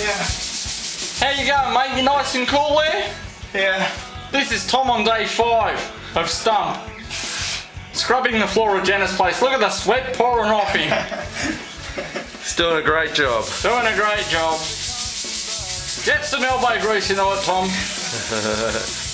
Yeah. How you going, mate? You nice and cool there? Yeah. This is Tom on day five of Stump. Scrubbing the floor of Jenna's place. Look at the sweat pouring off him. He's doing a great job. Doing a great job. Get some elbow grease you know it, Tom.